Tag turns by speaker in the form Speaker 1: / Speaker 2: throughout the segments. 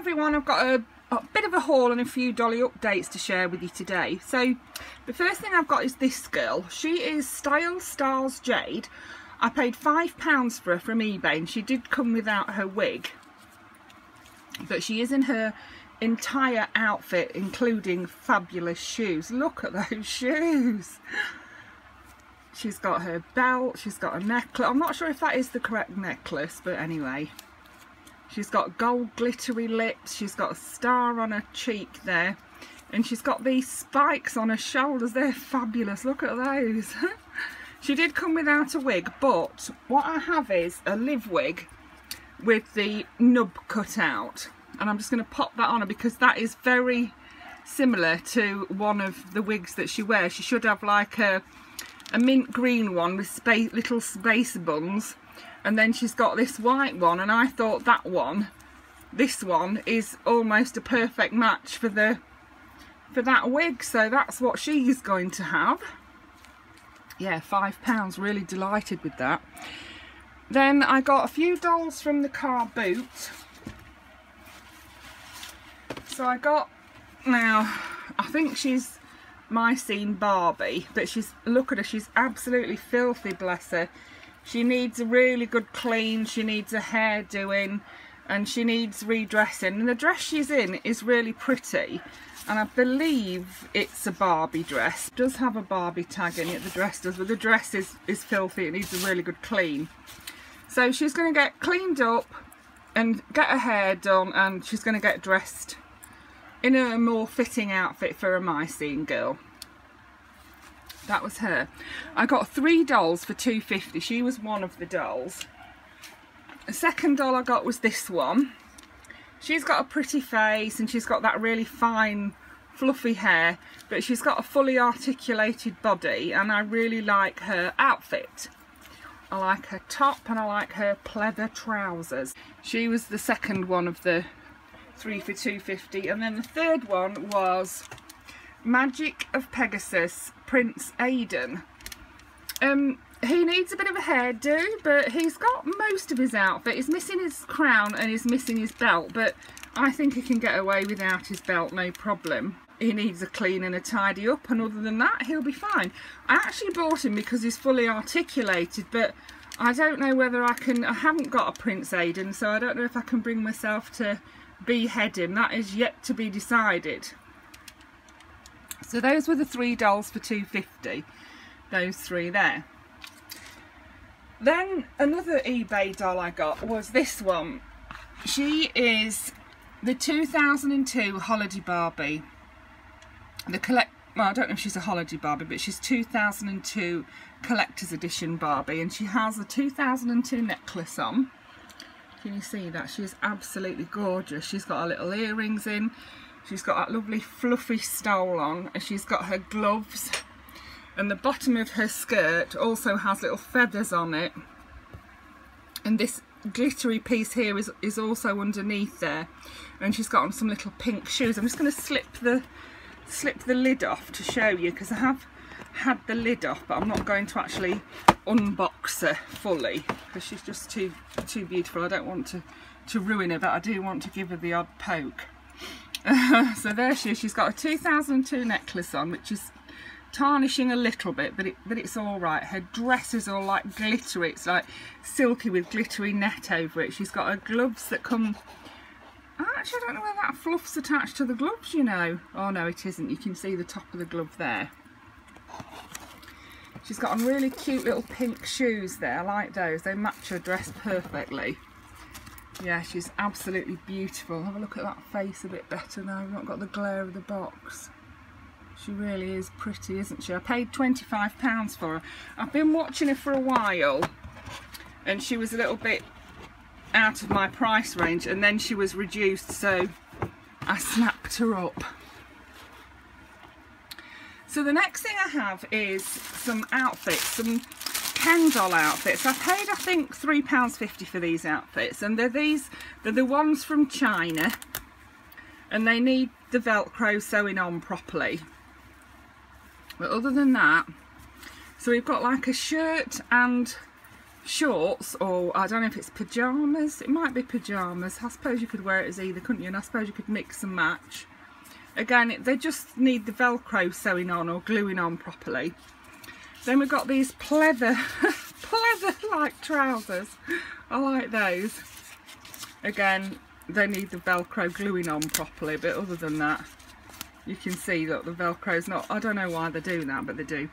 Speaker 1: everyone, I've got a, a, bit of a haul and a few dolly updates to share with you today. So the first thing I've got is this girl. She is Style Starz Jade. I paid £5 for her from eBay and she did come without her wig. But she is in her entire outfit including fabulous shoes. Look at those shoes. She's got her belt, she's got a necklace. I'm not sure if that is the correct necklace, but anyway. She's got gold glittery lips. She's got a star on her cheek there. And she's got these spikes on her shoulders. They're fabulous. Look at those. she did come without a wig, but what I have is a Liv wig with the nub cut out. And I'm just going to pop that on her because that is very similar to one of the wigs that she wears. She should have like a, a mint green one with space, little space buns and then she's got this white one and I thought that one this one is almost a perfect match for the for that wig. So that's what she's going to have. Yeah five pounds. Really delighted with that. Then I got a few dolls from the car boot. So I got now I think she's my scene Barbie but she's look at her she's absolutely filthy bless her she needs a really good clean, she needs a hair doing and she needs redressing. And the dress she's in is really pretty and I believe it's a Barbie dress. It does have a Barbie tag in it, the dress does, but the dress is, is filthy, it needs a really good clean. So she's going to get cleaned up and get her hair done and she's going to get dressed in a more fitting outfit for a My Scene girl that was her. I got three dolls for 250 she was one of the dolls. The second doll I got was this one. She's got a pretty face and she's got that really fine fluffy hair but she's got a fully articulated body and I really like her outfit. I like her top and I like her pleather trousers. She was the second one of the three for 250 and then the third one was Magic of Pegasus Prince Aidan. Um, he needs a bit of a hairdo, but he's got most of his outfit. He's missing his crown and he's missing his belt, but I think he can get away without his belt, no problem. He needs a clean and a tidy up, and other than that, he'll be fine. I actually bought him because he's fully articulated, but I don't know whether I can... I haven't got a Prince Aidan, so I don't know if I can bring myself to behead him. That is yet to be decided. So those were the three dolls for 250 those three there. Then another eBay doll I got was this one. She is the 2002 Holiday Barbie. The collect well, I don't know if she's a holiday Barbie, but she's 2002 collector's edition Barbie, and she has a 2002 necklace on. Can you see that? She's absolutely gorgeous. She's got her little earrings in. She's got that lovely fluffy stole on and she's got her gloves and the bottom of her skirt also has little feathers on it and this glittery piece here is, is also underneath there and she's got on some little pink shoes. I'm just going to slip the slip the lid off to show you because I have had the lid off but I'm not going to actually unbox her fully because she's just too too beautiful. I don't want to, to ruin her but I do want to give her the odd poke. so there she is. She's got a 2002 necklace on, which is tarnishing a little bit, but it but it's all right. Her dress is all like glittery. It's like silky with glittery net over it. She's got her gloves that come. Actually, I don't know where that fluff's attached to the gloves. You know. Oh no, it isn't. You can see the top of the glove there. She's got on really cute little pink shoes there. I like those. They match her dress perfectly yeah she's absolutely beautiful. Have a look at that face a bit better now. We've not got the glare of the box. She really is pretty isn't she? I paid 25 pounds for her. I've been watching her for a while and she was a little bit out of my price range and then she was reduced so I snapped her up. So the next thing I have is some outfits some Ken doll outfits. I paid I think £3.50 for these outfits and they're these, they're the ones from China and they need the velcro sewing on properly. But other than that, so we've got like a shirt and shorts or I don't know if it's pyjamas it might be pyjamas I suppose you could wear it as either couldn't you? And I suppose you could mix and match. Again they just need the velcro sewing on or gluing on properly then we've got these pleather pleather like trousers. I like those. Again they need the velcro gluing on properly but other than that you can see that the velcro's not I don't know why they do that but they do.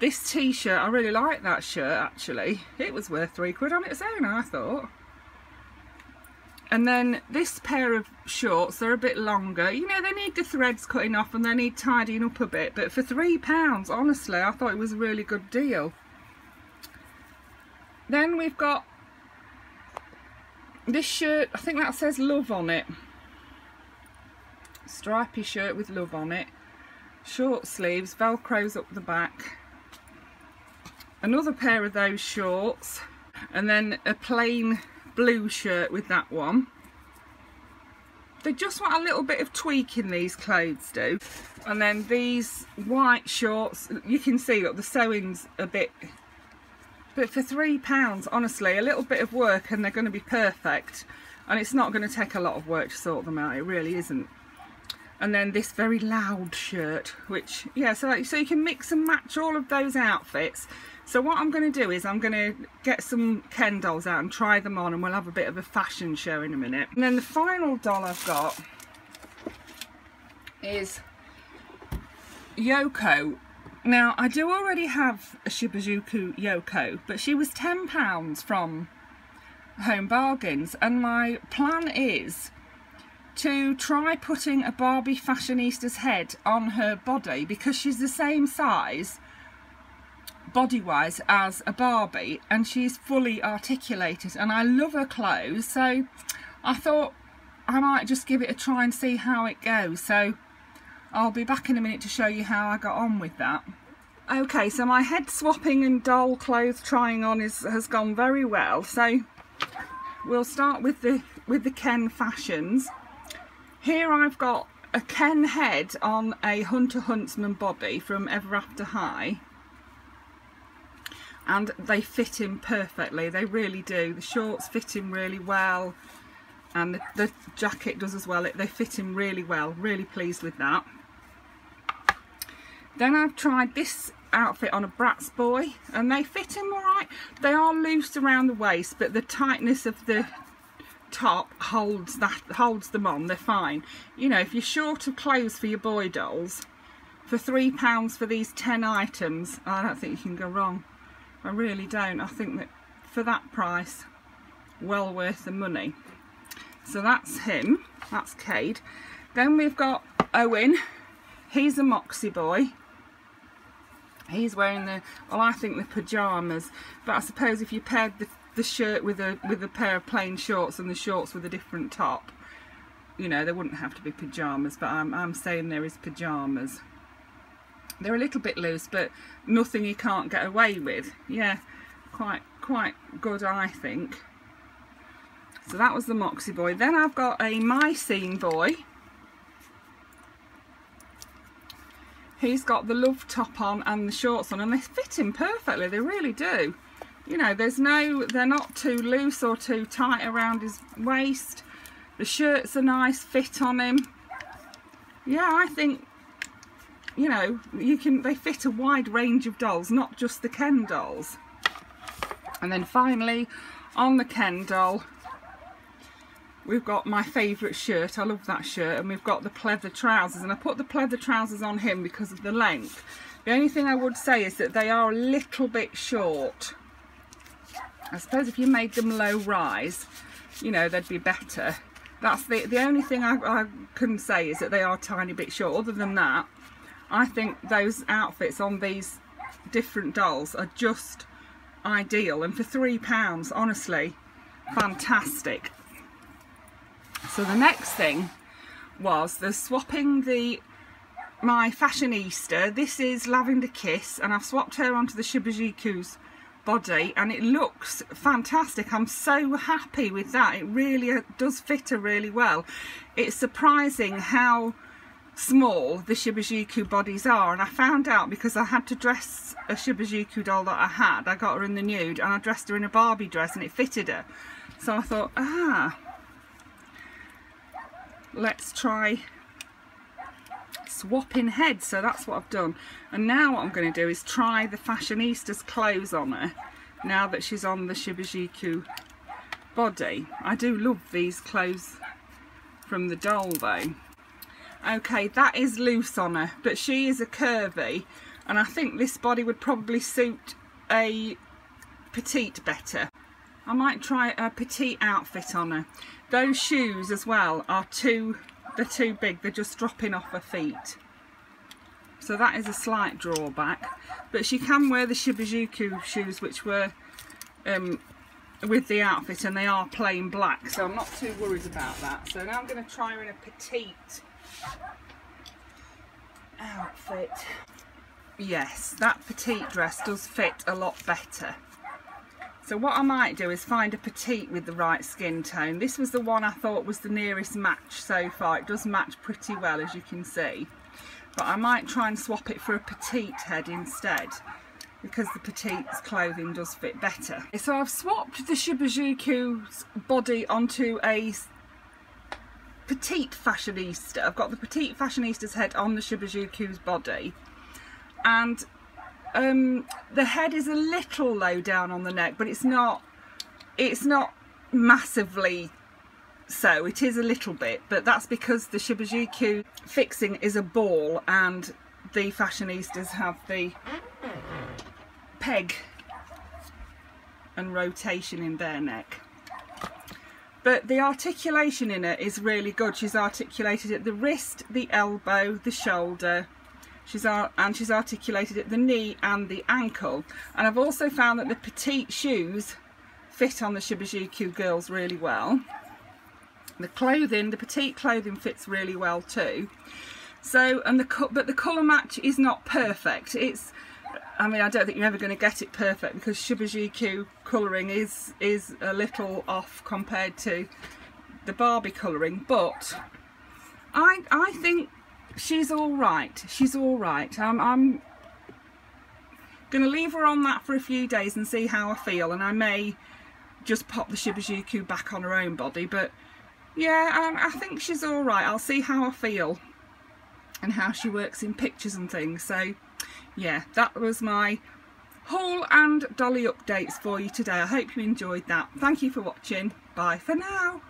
Speaker 1: This t-shirt I really like that shirt actually. It was worth three quid on its own I thought and then this pair of shorts they're a bit longer. You know they need the threads cutting off and they need tidying up a bit but for three pounds honestly I thought it was a really good deal. Then we've got this shirt. I think that says love on it. Stripy shirt with love on it. Short sleeves velcros up the back. Another pair of those shorts. And then a plain blue shirt with that one. They just want a little bit of tweaking these clothes do. And then these white shorts you can see look the sewing's a bit but for three pounds honestly a little bit of work and they're going to be perfect. And it's not going to take a lot of work to sort them out it really isn't. And then this very loud shirt which yeah so, so you can mix and match all of those outfits so what I'm going to do is I'm going to get some Ken dolls out and try them on and we'll have a bit of a fashion show in a minute. And then the final doll I've got is Yoko. Now I do already have a Shibajuku Yoko but she was £10 from Home Bargains and my plan is to try putting a Barbie Fashionista's head on her body because she's the same size body-wise as a Barbie and she's fully articulated and I love her clothes so I thought I might just give it a try and see how it goes so I'll be back in a minute to show you how I got on with that. Okay so my head swapping and doll clothes trying on is, has gone very well so we'll start with the with the Ken fashions. Here I've got a Ken head on a Hunter Huntsman body from Ever After High and they fit him perfectly. They really do. The shorts fit him really well and the, the jacket does as well. They fit him really well. Really pleased with that. Then I've tried this outfit on a Bratz boy and they fit him alright they are loose around the waist but the tightness of the top holds that holds them on. They're fine. You know if you're short of clothes for your boy dolls for three pounds for these 10 items I don't think you can go wrong I really don't. I think that for that price, well worth the money. So that's him. That's Cade. Then we've got Owen. He's a Moxie boy. He's wearing the, well I think the pyjamas. But I suppose if you paired the, the shirt with a with a pair of plain shorts and the shorts with a different top, you know, there wouldn't have to be pyjamas. But I'm, I'm saying there is pyjamas. They're a little bit loose, but nothing you can't get away with. Yeah, quite quite good, I think. So that was the Moxie boy. Then I've got a My Scene boy. He's got the love top on and the shorts on, and they fit him perfectly. They really do. You know, there's no, they're not too loose or too tight around his waist. The shirt's a nice fit on him. Yeah, I think you know, you can they fit a wide range of dolls, not just the Ken dolls. And then finally, on the Ken doll, we've got my favourite shirt. I love that shirt. And we've got the pleather trousers. And I put the pleather trousers on him because of the length. The only thing I would say is that they are a little bit short. I suppose if you made them low rise, you know, they'd be better. That's the, the only thing I, I can say is that they are a tiny bit short. Other than that, I think those outfits on these different dolls are just ideal and for three pounds honestly fantastic. So the next thing was the swapping the my fashionista this is lavender kiss and I've swapped her onto the Shibajuku's body and it looks fantastic. I'm so happy with that. It really uh, does fit her really well. It's surprising how small the Shibajuku bodies are and I found out because I had to dress a Shibajuku doll that I had. I got her in the nude and I dressed her in a Barbie dress and it fitted her. So I thought ah let's try swapping heads. So that's what I've done. And now what I'm going to do is try the Fashionista's clothes on her now that she's on the Shibajuku body. I do love these clothes from the doll though okay that is loose on her but she is a curvy and I think this body would probably suit a petite better. I might try a petite outfit on her. Those shoes as well are too they're too big they're just dropping off her feet. So that is a slight drawback but she can wear the Shibajuku shoes which were um, with the outfit and they are plain black so I'm not too worried about that. So now I'm going to try her in a petite outfit. Yes that petite dress does fit a lot better. So what I might do is find a petite with the right skin tone. This was the one I thought was the nearest match so far. It does match pretty well as you can see. But I might try and swap it for a petite head instead because the petite's clothing does fit better. So I've swapped the Shibajuku's body onto a petite fashionista. I've got the petite fashionista's head on the Shibajuku's body and um, the head is a little low down on the neck but it's not it's not massively so it is a little bit but that's because the Shibajuku fixing is a ball and the fashionistas have the peg and rotation in their neck. But the articulation in it is really good. She's articulated at the wrist, the elbow, the shoulder, she's and she's articulated at the knee and the ankle. And I've also found that the petite shoes fit on the Shibajuku girls really well. The clothing, the petite clothing fits really well too. So, and the but the colour match is not perfect. It's I mean, I don't think you're ever going to get it perfect because Shibajuku colouring is is a little off compared to the Barbie colouring, but I I think she's all right. She's all right. I'm, I'm going to leave her on that for a few days and see how I feel, and I may just pop the Shibajuku back on her own body, but yeah, I, I think she's all right. I'll see how I feel and how she works in pictures and things. So yeah, that was my haul and dolly updates for you today. I hope you enjoyed that. Thank you for watching. Bye for now.